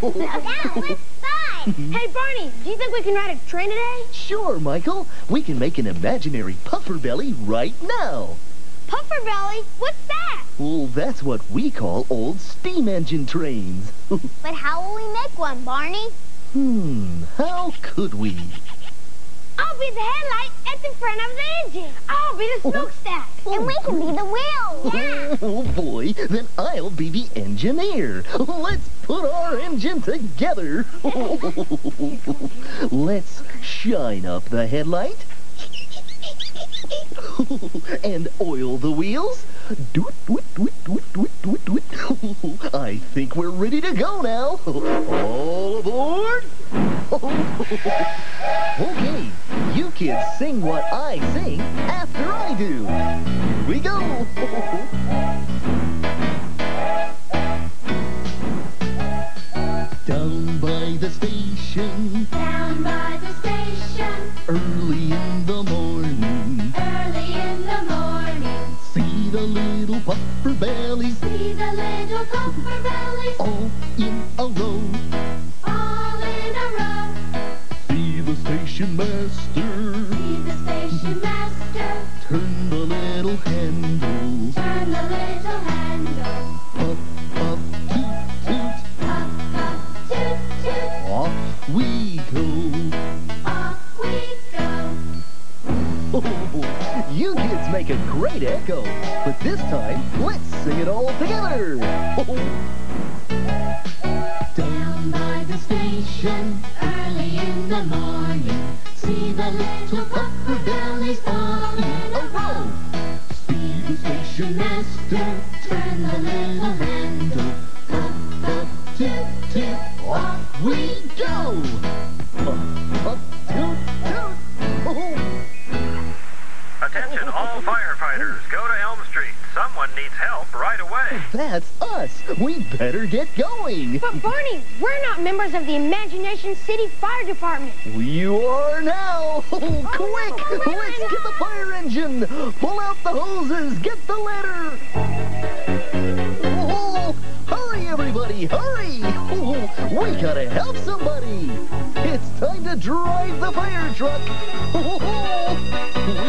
that was fun! hey, Barney, do you think we can ride a train today? Sure, Michael. We can make an imaginary puffer belly right now. Puffer belly? What's that? Well, that's what we call old steam engine trains. but how will we make one, Barney? Hmm, how could we? I'll be the headlight at the front of the engine. I'll be the oh. smokestack. And we can be the wheel. Oh. Yeah. Oh, boy, then I'll be the engineer. Let's put our engine together. Let's shine up the headlight. and oil the wheels. Doot, doot, doot, doot, doot, doot, doot. I think we're ready to go now. All aboard. okay, kids sing what I sing after I do. Here we go. Down by the station, Down by the station, early in the morning, early in the morning. see the little puffer bellies See the little puffer bellies all in a row. Station master See the station master turn the little handle. turn the little handle. Puff, puff, toot, toot, Puff, puff, toot, toot. off we go. Off we go. Oh, you kids make a great echo, but this time, let's sing it all together. Oh. Down by the station, Early in the morning, see the little all in a row. see the station master Turn the little firefighters, go to Elm Street. Someone needs help right away. that's us. We better get going. But, Barney, we're not members of the Imagination City Fire Department. You are now! Oh, quick! Let's get the fire engine! Pull out the hoses! Get the ladder! Oh, hurry, everybody! Hurry! Oh, we gotta help somebody! It's time to drive the fire truck! Oh,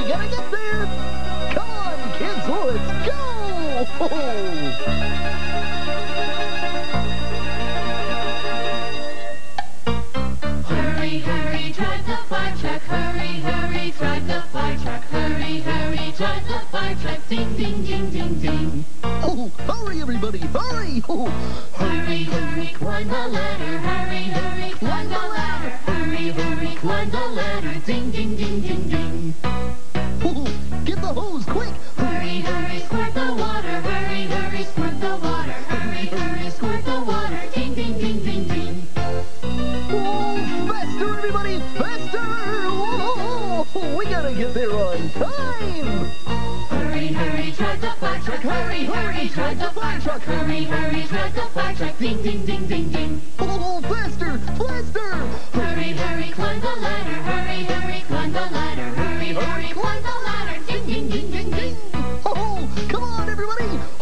drive the fire truck. Ding, ding, ding, ding, ding. Oh, hurry, everybody! Hurry! Oh, Hurry, hurry, climb the ladder. Hurry, hurry, climb the ladder. Hurry, hurry, climb the ladder. Ding, ding, ding, ding, ding. oh, get the hose, quick! Hurry, hurry, squirt the water. Hurry, hurry, squirt the water. Hurry, hurry, squirt the water. Ding, ding, ding, ding, ding. Oh, faster, everybody, faster! Oh, we gotta get there on time! ride the flat truck. Hurry, hurry, ride the fire truck. Ding, ding, ding, ding, ding. Oh, faster, faster. Hurry, hurry, climb the ladder. Hurry, hurry, climb the ladder. Hurry, hurry, climb the ladder. Ding, ding, ding, ding, ding. Oh, come on, everybody.